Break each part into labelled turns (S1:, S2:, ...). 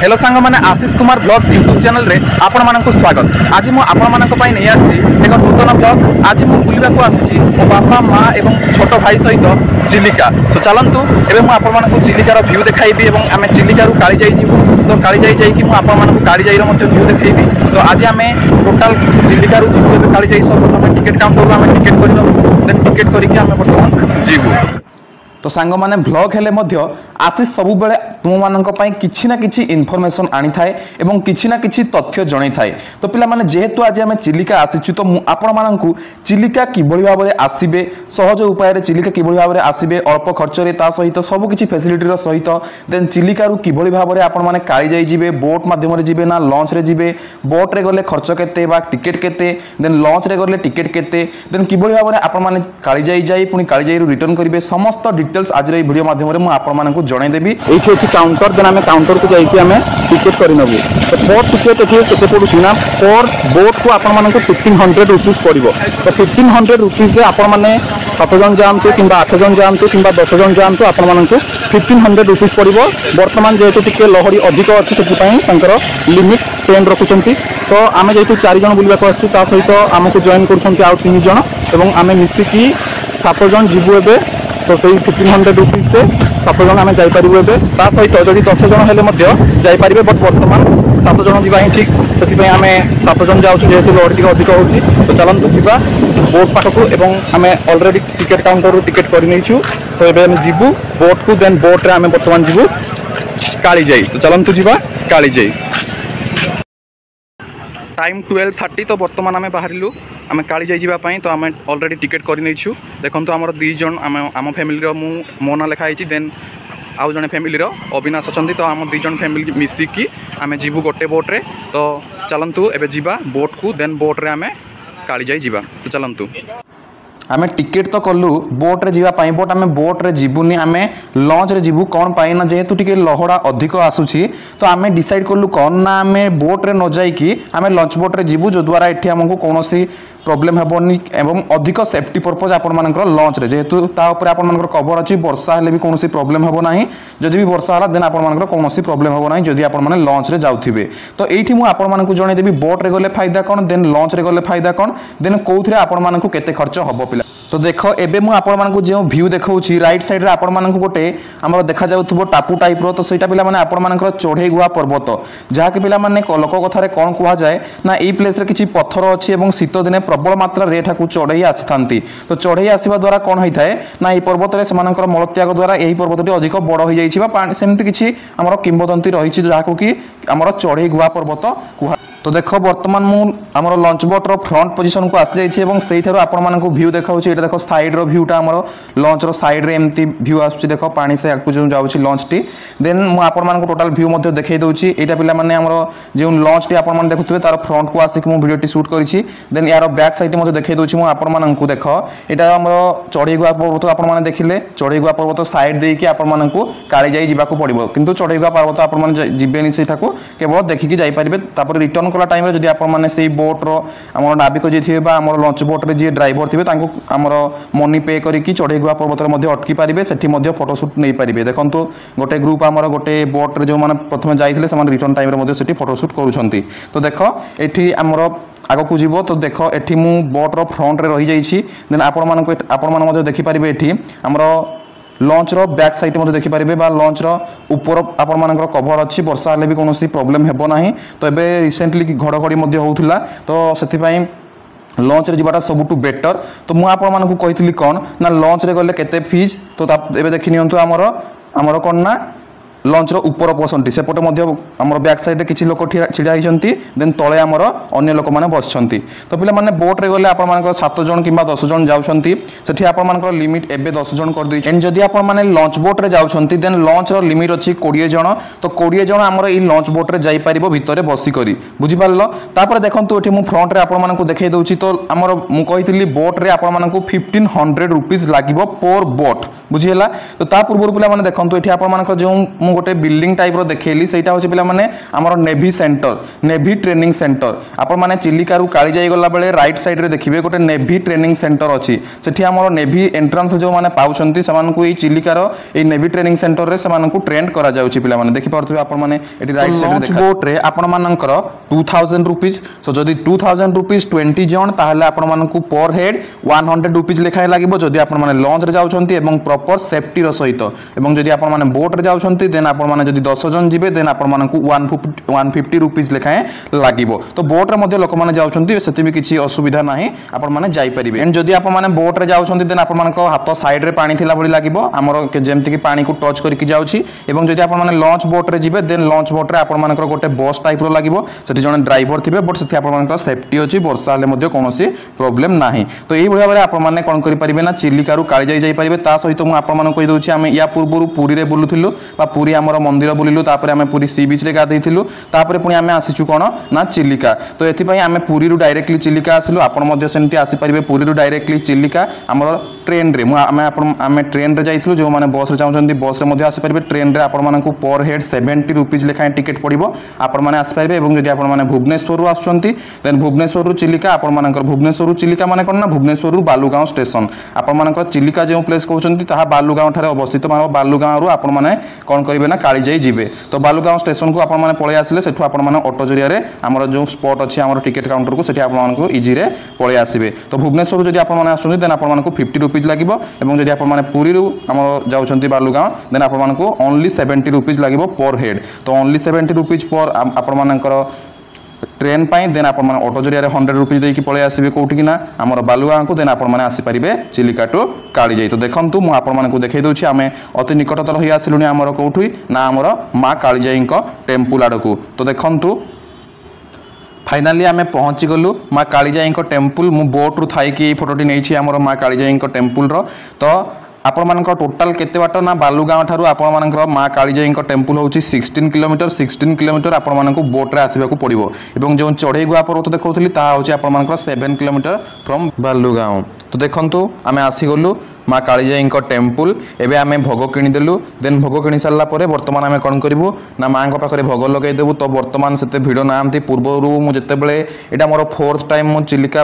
S1: hello ସାଙ୍ଗମାନେ Ashish Kumar blogs YouTube ଚ୍ୟାନେଲରେ ଆପଣମାନଙ୍କୁ ସ୍ୱାଗତ ଆଜି ମୁଁ ଆପଣମାନଙ୍କ ପାଇଁ ନେଇ ଆସିଛି ଏକ ନୂତନ ବ୍ଲଗ୍ ଆଜି ମୁଁ ବୁଲିବାକୁ ଆସିଛି ମୋ ବାପା ମା ଏବଂ ଛୋଟ ଭାଇ ସହିତ ଚିଲିକା ତ ଚାଲନ୍ତୁ ଏବେ ମୁଁ ଆପଣମାନଙ୍କୁ ଚିଲିକାର ଭ୍ୟୁ ଦେଖାଇବି ଏବଂ ଆମେ ଚିଲିକାରୁ କାଳିଯାଇ ଯିବୁ ତ କାଳିଯାଇ ଯାଇକି ମୁଁ ଆପଣମାନଙ୍କୁ କାଳିଯାଇର ମଧ୍ୟ ଭ୍ୟୁ ଦେଖାଇବି ତ ଆଜି ଆମେ ଟୋଟାଲ୍ ଚିଲିକାରୁ ଯିବୁ ଏବେ କାଳିଯାଇ ସବୁ ଆମେ ଟିକେଟ୍ କାଉଣ୍ଟରରୁ ଆମେ ଟିକେଟ୍ କରିଦେବୁ তো ସାଙ୍ଗମାନେ ଭ୍ଲଗ୍ ହେଲେ ମଧ୍ୟ ଆଶିଷ ସବୁବେଳେ ତୁମମାନଙ୍କ ପାଇଁ କିଛି ନା କିଛି ଇନଫର୍ମେସନ୍ ଆଣିଥାଏ ଏବଂ କିଛି ନା କିଛି ତଥ୍ୟ ଜଣାଇଥାଏ ତ ପିଲାମାନେ ଯେହେତୁ ଆଜି ଆମେ ଚିଲିକା ଆସିଛୁ ତ ମୁଁ ଆପଣମାନଙ୍କୁ ଚିଲିକା କିଭଳି ଭାବରେ ଆସିବେ ସହଜ ଉପାୟରେ ଚିଲିକା କିଭଳି ଭାବରେ ଆସିବେ ଅଳ୍ପ ଖର୍ଚ୍ଚରେ ତା ସହିତ ସବୁକିଛି ଫ୍ୟାସିଲିଟିର ସହିତ ଦେନ୍ ଚିଲିକାରୁ କିଭଳି ଭାବରେ ଆପଣମାନେ କାଳିଯାଇ ଯିବେ ବୋଟ୍ ମାଧ୍ୟମରେ ଯିବେ ନା ଲଞ୍ଚରେ ଯିବେ ବୋଟ୍ରେ ଗଲେ ଖର୍ଚ୍ଚ କେତେ ବା ଟିକେଟ୍ କେତେ ଦେନ୍ ଲଞ୍ଚରେ ଗଲେ ଟିକେଟ୍ କେତେ ଦେନ୍ କିଭଳି ଭାବରେ ଆପଣମାନେ କାଳିଯାଇ ଯାଇ ପୁଣି କାଳିଯାଇରୁ ରିଟର୍ଣ୍ଣ କରିବେ ସମସ୍ତ ଡିଟେଲ୍ ডিটেলস আজ এই ভিডিও মাধ্যমে মু আপনার জনাইদেবি এইটি অছি কাউন্টর দেন আমি কাউন্টর কু যাই আমি টিকেট করে নেবু তো পর টিকেট এটি কেতে পড়ুছি না পর বোট কু আপনার ফিফটিন হন্ড্রেড রুপিজ পড়ব তো ফিফটিন হন্ড্রেড রুপিজে আপনার সাত জন যাতে কিংবা আঠ জন যাতে কিংবা দশ জন যাতে আপনার ফিফটিন হন্ড্রেড রুপিজ পড়ব বর্তমান যেহেতু টিকে লহরি অধিক অছে সেপাই তাঁর লিমিট টেন রখুছেন তো আমি যেহেতু চারিজন বুলবাক আসছু তা সহ আমি জয়েন করছেন আউ তিনজন এবং আমি মিশিকি সাতজন যু এবে সো ସେଇ ଫିଫ୍ଟିନ୍ ହଣ୍ଡ୍ରେଡ଼ ରୁପିଜ୍ରେ ସାତ ଜଣ ଆମେ ଯାଇପାରିବୁ ଏବେ ତା ସହିତ ଯଦି ଦଶ ଜଣ ହେଲେ ମଧ୍ୟ ଯାଇପାରିବେ ବଟ୍ ବର୍ତ୍ତମାନ ସାତ ଜଣ ଯିବା ହିଁ ଠିକ୍ ସେଥିପାଇଁ ଆମେ ସାତ ଜଣ ଯାଉଛୁ ଯେହେତୁ ଲଢ଼ ଟିକେ ଅଧିକ ହେଉଛି ତ ଚାଲନ୍ତୁ ଯିବା ବୋଟ୍ ପାଖକୁ ଏବଂ ଆମେ ଅଲରେଡ଼ି ଟିକେଟ୍ କାଉଣ୍ଟରରୁ ଟିକେଟ୍ କରିନେଇଛୁ ତ ଏବେ ଆମେ ଯିବୁ ବୋଟ୍କୁ ଦେନ୍ ବୋଟ୍ରେ ଆମେ ବର୍ତ୍ତମାନ ଯିବୁ କାଳିଯାଇ ତ ଚାଲନ୍ତୁ ଯିବା କାଳିଯାଇ টাইম টুয়েলভ থার্টি তো বর্তমান আমি বাহারু আমি কালিজাই যা তো আমি অলরেডি টিকেট করে নিয়েছু দেখুন আমার দুই জন আমার ফ্যামিলির মু মো না লেখা হয়েছি দেন আউ জন ফ্যামিলির অবিনাশ অনেক তো আমার দুই জন ফ্যামিলি মিশিকি আমি যাবু গোটে বোটরে তো চালু এবার যা বোট্কু দেন বোট্রে আমি কালিজাই যা তো চালু ଆମେ ଟିକେଟ୍ ତ କଲୁ ବୋଟ୍ରେ ଯିବା ପାଇଁ ବଟ୍ ଆମେ ବୋଟ୍ରେ ଯିବୁନି ଆମେ ଲଞ୍ଚରେ ଯିବୁ କ'ଣ ପାଇଁ ନା ଯେହେତୁ ଟିକେ ଲହଡ଼ା ଅଧିକ ଆସୁଛି ତ ଆମେ ଡିସାଇଡ଼୍ କଲୁ କ'ଣ ନା ଆମେ ବୋଟ୍ରେ ନ ଯାଇକି ଆମେ ଲଞ୍ଚ ବୋଟ୍ରେ ଯିବୁ ଯଦ୍ୱାରା ଏଠି ଆମକୁ କୌଣସି ପ୍ରୋବ୍ଲେମ୍ ହେବନି ଏବଂ ଅଧିକ ସେଫ୍ଟି ପର୍ପଜ୍ ଆପଣମାନଙ୍କର ଲଞ୍ଚରେ ଯେହେତୁ ତା ଉପରେ ଆପଣମାନଙ୍କର କଭର୍ ଅଛି ବର୍ଷା ହେଲେ ବି କୌଣସି ପ୍ରୋବ୍ଲେମ୍ ହେବ ନାହିଁ ଯଦି ବି ବର୍ଷା ହେଲା ଦେନ୍ ଆପଣମାନଙ୍କର କୌଣସି ପ୍ରୋବ୍ଲେମ୍ ହେବ ନାହିଁ ଯଦି ଆପଣମାନେ ଲଞ୍ଚରେ ଯାଉଥିବେ ତ ଏଇଠି ମୁଁ ଆପଣମାନଙ୍କୁ ଜଣାଇଦେବି ବୋଟ୍ରେ ଗଲେ ଫାଇଦା କ'ଣ ଦେନ୍ ଲଞ୍ଚରେ ଗଲେ ଫାଇଦା କ'ଣ ଦେନ୍ କେଉଁଥିରେ ଆପଣମାନଙ୍କୁ କେତେ ଖର୍ଚ୍ଚ ହେବ ପିଲା তো দেখ এবে মু আপনার যে ভিউ দেখাচ্ছি রাইট সাইড্রে আপনার গোটে আমার দেখা যাওয়া টাপু টাইপ্র তো সেইটা পিলা মানে আপনার চড়াই গুহা পর্বত যা কি পিলা মানে লোক কথায় কম কুহযায় না এই প্লেসরে কিছু পথর অছি এবং শীত দিনে প্রবল মাত্রার এঠাকু চড়াই আসিথান্তি তো চড়াই আসবা দ্বারা কম হয়ে থাকে না এই পর্বতরে সেমানকর মলত্যাগ দ্বারা এই পর্বতটি অধিক বড় হয়ে যাই বা সেমতি কিছু আমার কিংবদন্তী রয়েছে যাকে কি আমার চড়াই গুহা পর্বত কুহা তো দেখ বর্তমান মু আমার লঞ্চ বটর ফ্রন্ট পজিশন কু আসি যাই এবং সেইঠার আপনার ভিউ দেখাচ্ছি এটা দেখ সাইড্র ভিউটা আমার লঞ্চর সাইড্রে এমতি ভিউ আসুচি দেখ পাঁচ সে আকু যে যাচ্ছি লঞ্চটি দেন মু আপনার টোটাল ভিউ মধ্যে দেখাই দেছি এইটা পিলা মানে আমার যে লঞ্চটি আপনার দেখুবে তার ফ্রন্ট কু আসিকি মু ভিডিওটি সুট করেছি দেন ইয়ার ব্যাক সাইড মধ্যে দেখাই দেছি মু আপনার দেখ এটা আমার চড়াইগুয়া পর্বত আপনার দেখলে চড়াইগুয়া পর্বত সাইড দিয়ে আপনার কাড়ি যাই যা পড়ব কিন্তু চড়াইগুয়া পর্বত আপনার যাবেনি সেইটা কেবল দেখিকি যাইপারে তাপরে রিটর্ন କଲା ଟାଇମ୍ରେ ଯଦି ଆପଣମାନେ ସେଇ ବୋଟ୍ର ଆମର ନାବିକ ଯିଏ ଥିବେ ବା ଆମର ଲଞ୍ଚ ବୋଟ୍ରେ ଯିଏ ଡ୍ରାଇଭର ଥିବେ ତାଙ୍କୁ ଆମର ମନି ପେ କରିକି ଚଢ଼େଇଗୁଆ ପର୍ବତରେ ମଧ୍ୟ ଅଟକି ପାରିବେ ସେଠି ମଧ୍ୟ ଫଟୋସୁଟ୍ ନେଇପାରିବେ ଦେଖନ୍ତୁ ଗୋଟେ ଗ୍ରୁପ୍ ଆମର ଗୋଟେ ବୋଟ୍ରେ ଯେଉଁମାନେ ପ୍ରଥମେ ଯାଇଥିଲେ ସେମାନେ ରିଟର୍ନ ଟାଇମ୍ରେ ମଧ୍ୟ ସେଠି ଫଟୋସୁଟ୍ କରୁଛନ୍ତି ତ ଦେଖ ଏଠି ଆମର ଆଗକୁ ଯିବ ତ ଦେଖ ଏଠି ମୁଁ ବୋଟ୍ର ଫ୍ରଣ୍ଟରେ ରହିଯାଇଛି ଦେନ୍ ଆପଣମାନଙ୍କୁ ଆପଣମାନେ ମଧ୍ୟ ଦେଖିପାରିବେ ଏଠି ଆମର লঞ্চর ব্যাক সাইড মধ্যে দেখিপারে বা লঞ্চর উপর আপনার কভর অছি বর্ষা হলে বি কোণী প্রোবলেম হব না তো এবে রিসেন্টলি ঘড়ঘড়ি হোলা তো সেপাই লঞ্চরে যাওয়াটা সবুঠু বেটর তো মু আপনার কইলি কণ না লঞ্চরে গেলে কেতে ফিজ তো এবে দেখি নিহত আমার আমার কণ না লঞ্চর উপর পোর্সন সেপটে মধ্যে আমার ব্যাক সাইডে কিছু লোক ছিড়া হয়েছেন দেন তলে আমার অন্য লোক মানে বসছেন তো পিলামানে বোটরে গেলে আপনার সাত জন কিংবা দশ জন যাচ্ছেন সেটি আপনার লিমিট এবে দশ জন করেদি এন্ড যদি আপনার লঞ্চ বোটরে যাচ্ছেন দেন লঞ্চর লিমিট অছি কোড়িয়ে জন তো কোড়িয়ে জন আমার এই লঞ্চ বোটরে যাইপার ভিতরে বসিকি বুঝিপারল তাপরে দেখুন এটি মু ফ্রন্টরে আপনার দেখাই দেছি তো আমার মুি বোটরে আপনার ফিফটিন হন্ড্রেড রুপিজ লাগবে পোর বোট বুঝিলা তো তা পূর্ব পিলা দেখুন এটি আপনার যে গোটে বিল্ডিং টাইপ্র দেখাইলি সেইটা হচ্ছে পিলামানে আমার navy centre navy training centre আপনার চিলিকার কালিজাই গলা বেড়ে রাইট সাইড্রে দেখবে গোটে নেভি ট্রেনিং সেন্টর অছি সেটি আমার নেভি এন্ট্রান্স যে পাচ্ছেন সে এই চিলিকার এই নেভি ট্রেনিং সেন্টরের সে ট্রেন্ড করা যাচ্ছে পিলামানে দেখিপারে আপনার এটি রাইট সাইড্রে দেখা বোট্রে আপনার টু থাউজেন্ড রুপিজ সো যদি টু থাউজেন্ড রুপিজ টোয়েন্টি জন তাহলে আপনার পর হেড ওয়ান হন্ড্রেড রুপিজ লেখায় লাগবে যদি আপনার লঞ্চরে যাচ্ছেন এবং প্রপর সেফটির সহিত এবং যদি আপনার বোট্রে যাচ্ছেন দেন ଦେନ୍ ଆପଣମାନେ ଯଦି ଦଶ ଜଣ ଯିବେ ଦେନ୍ ଆପଣମାନଙ୍କୁ one fifty one fifty rupees ଲେଖାଏଁ ଲାଗିବ ତ ବୋଟ୍ରେ ମଧ୍ୟ ଲୋକମାନେ ଯାଉଛନ୍ତି ସେତିକି କିଛି ଅସୁବିଧା ନାହିଁ ଆପଣମାନେ ଯାଇପାରିବେ ଏଣ୍ଡ ଯଦି ଆପଣମାନେ ବୋଟ୍ରେ ଯାଉଛନ୍ତି ଦେନ୍ ଆପଣମାନଙ୍କ ହାତ ସାଇଡ଼୍ରେ ପାଣି ଥିଲା ଭଳି ଲାଗିବ ଆମର ଯେମିତିକି ପାଣିକୁ ଟଚ୍ କରିକି ଯାଉଛି ଏବଂ ଯଦି ଆପଣମାନେ ଲଞ୍ଚ ବୋଟ୍ରେ ଯିବେ ଦେନ୍ ଲଞ୍ଚ ବୋଟ୍ରେ ଆପଣମାନଙ୍କର ଗୋଟେ ବସ୍ ଟାଇପ୍ର ଲାଗିବ ସେଠି ଜଣେ ଡ୍ରାଇଭର ଥିବେ ବଟ୍ ସେଠି ଆପଣମାନଙ୍କର ସେଫ୍ଟି ଅଛି ବର୍ଷା ହେଲେ ମଧ୍ୟ କୌଣସି ପ୍ରୋବ୍ଲେମ୍ ନାହିଁ ତ ଏଇଭଳି ଭାବରେ ଆପଣମାନେ କ'ଣ କରିପାରିବେ ନା ଚିଲିକାରୁ କାଳିଜାଇ ଯାଇପାରିବେ ତା ସହିତ ମୁଁ ଆପଣମାନଙ୍କୁ କହିଦେଉଛି ଆମେ ୟା ପୂର୍ବରୁ ପୁରୀରେ ବୁଲୁଥିଲୁ ବା ପୁରୀ আমার মন্দির বুলিলু তাপরে আমি পুরী সি বিচরে গাধেলু তাপরে পুঁ আমি আসিছু কোণ না চিলিকা তো এপাই আমি পুরী ডাইরেক্টলি চিলিকা আসলু আপনার সেমতি আসিপারে পুরী ডাইরেক্টলি চিলিকা আমার ট্রেন্রে ଆମେ ଆପଣ ଆମେ ଟ୍ରେନ୍ରେ ଯାଇଥିଲୁ ଯେଉଁମାନେ ବସ୍ରେ ଚାହୁଁଛନ୍ତି ବସ୍ରେ ମଧ୍ୟ ଆସିପାରିବେ ଟ୍ରେନ୍ରେ ଆପଣମାନଙ୍କୁ ପର୍ ହେଡ଼୍ ସେଭେଣ୍ଟି ରୁପିଜ୍ ଲେଖାଏଁ ଟିକେଟ୍ ପଡ଼ିବ ଆପଣମାନେ ଆସିପାରିବେ ଏବଂ ଯଦି ଆପଣମାନେ ଭୁବନେଶ୍ୱରରୁ ଆସୁଛନ୍ତି ଦେନ୍ ଭୁବନେଶ୍ୱରରୁ ଚିଲିକା ଆପଣମାନଙ୍କର ଭୁବନେଶ୍ୱରରୁ ଚିଲିକା ମାନେ କ'ଣ ନା ଭୁବନେଶ୍ୱରରୁ ବାଲୁଗାঁও ଷ୍ଟେସନ୍ ଆପଣମାନଙ୍କର ଚିଲିକା ଯେଉଁ ପ୍ଲେସ୍ କହୁଛନ୍ତି ତାହା ବାଲୁଗାঁওଠାରେ ଅବସ୍ଥିତ ମାନେ ବାଲୁଗାঁওରୁ ଆପଣମାନେ କ'ଣ କରିବେ ନା କାଳିଯାଇ ଯିବେ ତ ବାଲୁଗାঁও ଷ୍ଟେସନକୁ ଆପଣମାନେ ପଳେଇ ଆସିଲେ ସେଠୁ ଆପଣମାନେ ଅଟୋ ଜରିଆରେ ଆମର ଯେଉଁ ସ୍ପଟ୍ ଅଛି ଆମର ଟିକେଟ୍ କାଉଣ୍ଟରକୁ ସେଠି ଆପଣମାନଙ୍କୁ ଇଜିରେ ପଳେଇ ଆସିବେ ତ ଭୁବନେଶ୍ୱରରୁ ଯଦି ଆପଣମାନେ ଆସୁଛନ୍ତି ଦେନ୍ ଆପଣମାନଙ୍କୁ ଫିଫ୍ଟି ରୁପିଜ୍ रुपीज लगे और जब आप पुरी आम जाऊँ बालुगाँ देन आपको ओनली सेवेन्टी रुपीज लगे पर हेड तो only seventy rupees per आपर train পাই দেন আপনার অটো জরিয়া হন্ড্রেড রুপিজ দিয়ে পড়ে আসবে কোটি না আমার বালুগাঁকু দেন আপনার আসিপারে চিলিকা টু কাড়িযাই তো দেখুন মু আপনার দেখাই দেছি আমি অতি নিকটতর হয়ে আসলু আমার কোটি না আমার মা কাড়িযাই টেম্পুল আড়ক তো দেখুন ফাইনালি আমি পৌঁছিগলু মা কালীজাইঙ্ক টেম্পল মু বোট্রু থাইকি এই ফটোটি নেইছি আমার মা কালীজাইঙ্ক টেম্পলর তো ଆପଣମାନଙ୍କର ଟୋଟାଲ୍ କେତେ ବାଟ ନା ବାଲୁଗାଁ ଠାରୁ ଆପଣମାନଙ୍କର ମା କାଳିଜାଇଙ୍କ ଟେମ୍ପଲ୍ ହେଉଛି ସିକ୍ସଟିନ୍ କିଲୋମିଟର ସିକ୍ସଟିନ୍ କିଲୋମିଟର ଆପଣମାନଙ୍କୁ ବୋଟ୍ରେ ଆସିବାକୁ ପଡ଼ିବ ଏବଂ ଯେଉଁ ଚଢ଼େଇ ଗୁଆ ପର୍ବତ ଦେଖାଉଥିଲି ତାହା ହେଉଛି ଆପଣମାନଙ୍କର ସେଭେନ୍ କିଲୋମିଟର ଫ୍ରମ୍ ବାଲୁଗାଁ ତ ଦେଖନ୍ତୁ ଆମେ ଆସିଗଲୁ মা কাଳିଜାଇଙ୍କ ଟେମ୍ପଲ୍ ଏବେ ଆମେ ଭୋଗ କିଣିଦେଲୁ ଦେନ୍ ଭୋଗ କିଣି ସାରିଲା ପରେ ବର୍ତ୍ତମାନ ଆମେ କ'ଣ କରିବୁ ନା ମାଆଙ୍କ ପାଖରେ ଭୋଗ ଲଗାଇଦେବୁ ତ ବର୍ତ୍ତମାନ ସେତେ ଭିଡ଼ ନାହାନ୍ତି ପୂର୍ବରୁ ମୁଁ ଯେତେବେଳେ ଏଇଟା ମୋର ଫୋର୍ଥ ଟାଇମ୍ ମୁଁ ଚିଲିକା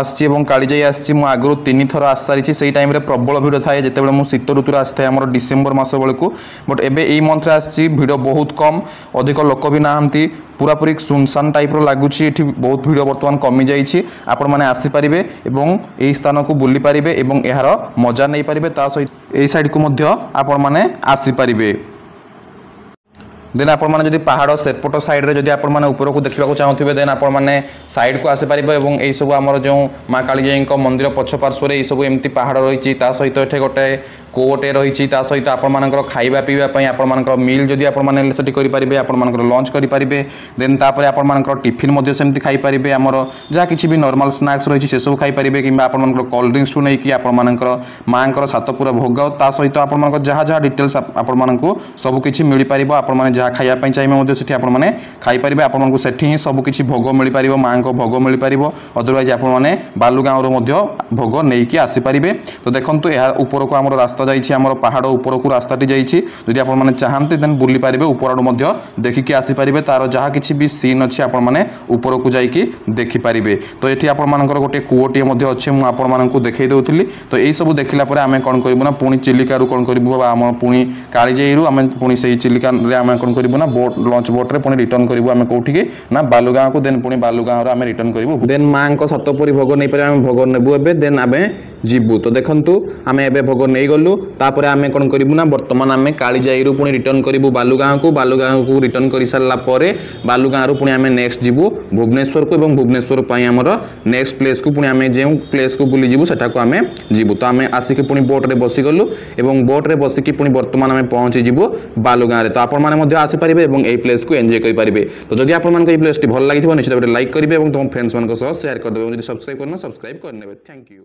S1: ଆସିଛି ଏବଂ କାଳିଜାଇ ଆସିଛି ମୁଁ ଆଗରୁ ତିନିଥର ଆସିସାରିଛି ସେଇ ଟାଇମ୍ରେ ପ୍ରବଳ ଭିଡ଼ ଥାଏ ଯେତେବେଳେ ମୁଁ ଶୀତ ଋତୁରେ ଆସିଥାଏ ଆମର ଡିସେମ୍ବର ମାସ ବେଳକୁ ବଟ୍ ଏବେ ଏଇ ମନ୍ଥରେ ଆସିଛି ଭିଡ଼ ବହୁତ କମ୍ ଅଧିକ ଲୋକ ବି ନାହାନ୍ତି ପୁରାପୁରି ସୁନସାନ ଟାଇପ୍ର ଲାଗୁଛି ଏଠି ବହୁତ ଭିଡ଼ ବର୍ତ୍ତମାନ କମିଯାଇଛି ଆପଣମାନେ ଆସିପାରିବେ ଏବଂ ଏହି ସ୍ଥାନକୁ ବୁଲିପାରିବେ ଏବଂ ଏହାର ମଜା ମଜା ନେଇପାରିବେ ତା ସହିତ ଏଇ ସାଇଡ଼କୁ ମଧ୍ୟ ଆପଣମାନେ ଆସିପାରିବେ দেন আপনার যদি পাহাড় সেপট সাইড্রে যদি আপনার উপরক দেখা চাহুবে দেন আপনার সাইডকু আসিপারে এবং এইসব আমার যে মা কালীজাই মন্দির পছপার্শ্বরে এইসব এমতি পাহাড় রয়েছে তা সহ এটি গোটে কোর্টে রয়েছে তা সহিত আপনার খাইবা পিবা আপনার মিল যদি আপনার সেটি করে আপনার লঞ্চ করে দেন তাপরে আপনার টিফিন সেমতি খাইপারে আমার যা কিছু বি নর্মাল স্নাক্স রয়েছে সেসব খাইপারে কিংবা আপনার কোল্ড ড্রিঙ্কস নেই আপনার মাঙ্কর সাতপুরা ভোগ তা সহিত আপনার যা যা ডিটেলস আপনার সবুকিছি মিপার আপনার যা খাইয়া চাইবে সেটি আপনার খাইপারে আপনার সেটি হি সবুকিছি ভোগ মিপার মাঙ্ক ভোগ মিপার অদরওয়াইজ আপনার বালুগাঁওর ভোগ নেই আসিপারে তো দেখুন এর উপরক আমার রাস্তা রাস্তা যাইছি আমার পাহাড় উপরক রাস্তাটি যাইছি যদি আপনার চাহাতে দেন বুলি পারে উপর আড়ু দেখিকি আসিপারে তার যা কিছু বি সিন অনেক আপনার উপরকু যাই দেখিপারে তো এটি আপনার গোটে কুয়োটি অছে মু আপনার দেখাই দেউলি তো এইসব দেখিলা পরে আমি কম করবু না পুঁ চিলিকার কম করবু বা আমার পুঁ কালিজাইরু আমি পুঁ সেই চিলিকারে আমি কম করবু না বোট লঞ্চ বোট্রে পুঁ রিটর্ন করবু আমি কোটি না বালুগাঁকে দেন পুঁ বালুগাঁর আমি রিটর্ন করবু দেন মা সতপুরী ভোগ নিয়ে আমি ভোগ নেবু এবে দেন আমি ଯିବୁ ତ ଦେଖନ୍ତୁ ଆମେ ଏବେ ଭୋଗ ନେଇଗଲୁ ତାପରେ ଆମେ କ'ଣ କରିବୁ ନା ବର୍ତ୍ତମାନ ଆମେ କାଳିଜାଇରୁ ପୁଣି ରିଟର୍ଣ୍ଣ କରିବୁ ବାଲୁଗାଁକୁ ବାଲୁଗାଁକୁ ରିଟର୍ଣ୍ଣ କରିସାରିଲା ପରେ ବାଲୁଗାଁରୁ ପୁଣି ଆମେ ନେକ୍ସଟ ଯିବୁ ଭୁବନେଶ୍ୱରକୁ ଏବଂ ଭୁବନେଶ୍ୱର ପାଇଁ ଆମର ନେକ୍ସଟ ପ୍ଲେସ୍କୁ ପୁଣି ଆମେ ଯେଉଁ ପ୍ଲେସ୍କୁ ବୁଲିଯିବୁ ସେଠାକୁ ଆମେ ଯିବୁ ତ ଆମେ ଆସିକି ପୁଣି ବୋଟ୍ରେ ବସିଗଲୁ ଏବଂ ବୋଟ୍ରେ ବସିକି ପୁଣି ବର୍ତ୍ତମାନ ଆମେ ପହଞ୍ଚିଯିବୁ ବାଲୁଗାଁରେ ତ ଆପଣମାନେ ମଧ୍ୟ ଆସିପାରିବେ ଏବଂ ଏହି ପ୍ଲେସ୍କୁ ଏନ୍ଜୟ କରିପାରିବେ ତ ଯଦି ଆପଣମାନଙ୍କୁ ଏହି ପ୍ଲେସ୍ଟି ଭଲ ଲାଗିଥିବ ନିଶ୍ଚିତ ଭାବରେ ଲାଇକ୍ କରିବେ এবং তোমার ফ্রেন্ডসমানক সহ সেয়ার করে দেবে যদি সবসক্রাইব করেন সবসক্রাইব করে নেবে থ্যাংক ইউ